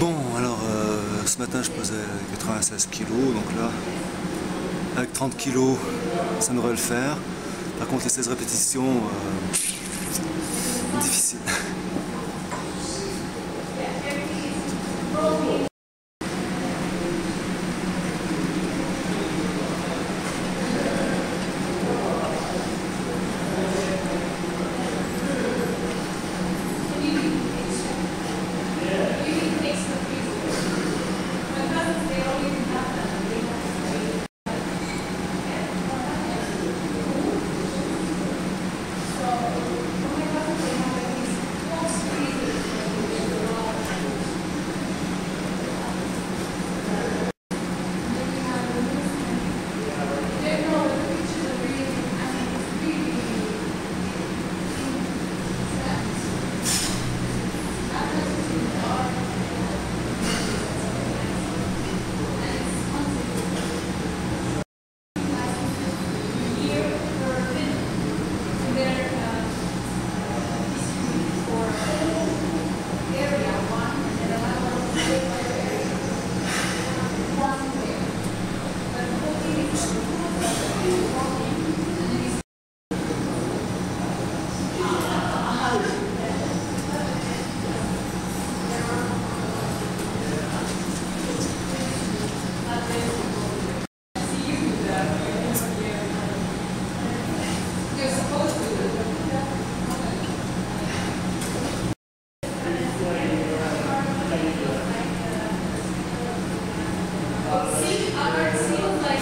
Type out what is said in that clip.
Bon, alors euh, ce matin je posais 96 kg, donc là, avec 30 kg, ça devrait le faire. Par contre, les 16 répétitions, difficiles. Euh, difficile.